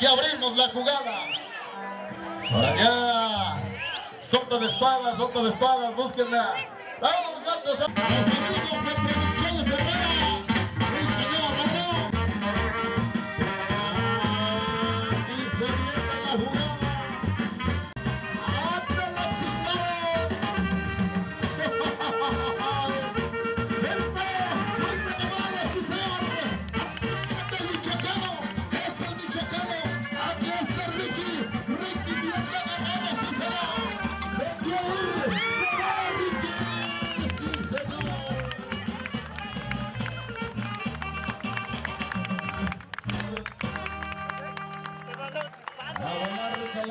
Y abrimos la jugada. Por allá. Soto de espadas, soto de espadas, búsquenla. Vamos muchachos.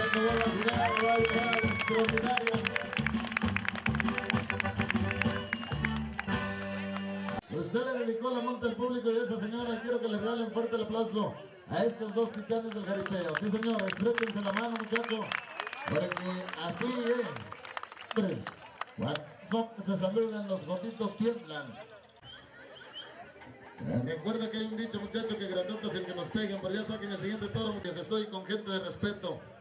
Aquí se acabó la jugada, va a llegar extraordinario. Usted le dedicó la monta al público y a esa señora, quiero que le regalen fuerte el aplauso a estos dos titanes del jaripeo. Sí señor, estréchense la mano muchachos, porque así es. Hombres, son- se saludan, los gotitos tiemblan. Eh, Recuerda que hay un dicho, muchacho, que grandote es el que nos peguen, pero ya saquen el siguiente toro, porque estoy con gente de respeto,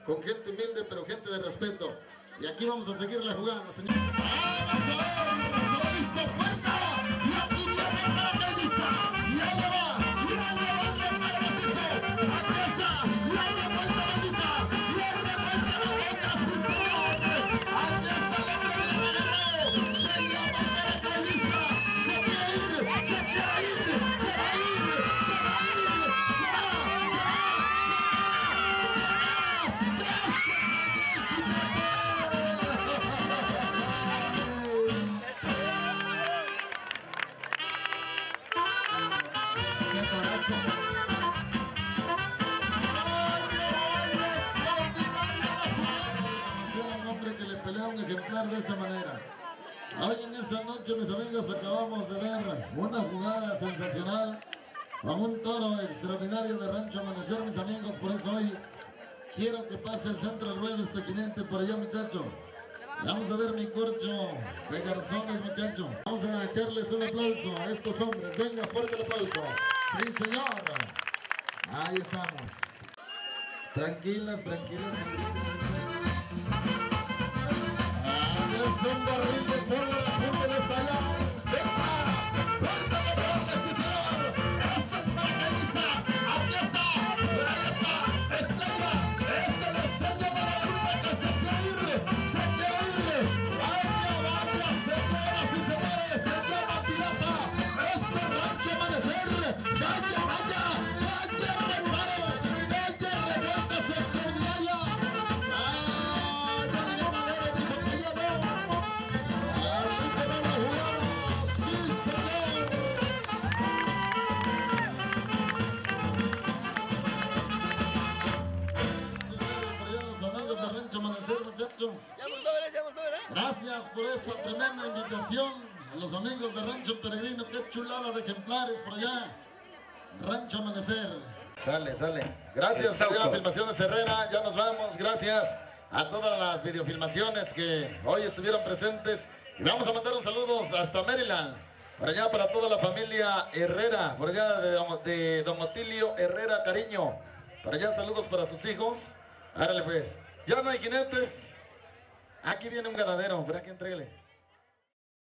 con gente humilde, pero gente de respeto. Y aquí vamos a seguir la jugada, señor. Hoy en esta noche, mis amigos, acabamos de ver una jugada sensacional con un toro extraordinario de Rancho Amanecer, mis amigos. Por eso hoy quiero que pase el centro del ruedo este jinete por allá, muchacho. Vamos a ver mi corcho de garzones, muchacho. Vamos a echarles un aplauso a estos hombres. Venga, fuerte el aplauso. Sí, señor. Ahí estamos. Tranquilas, tranquilas. Rancho Amanecer, muchachos. Gracias por esa tremenda invitación a los amigos de Rancho Peregrino. Qué chulada de ejemplares por allá. Rancho Amanecer. Sale, sale. Gracias a Filmaciones Herrera. Ya nos vamos. Gracias a todas las videofilmaciones que hoy estuvieron presentes. Y vamos a mandar un saludo hasta Maryland. Por allá para toda la familia Herrera. Por allá de don, de don Otilio Herrera Cariño. Por allá saludos para sus hijos. Árale pues. Ya no hay jinetes. Aquí viene un ganadero. Verá que entreguele.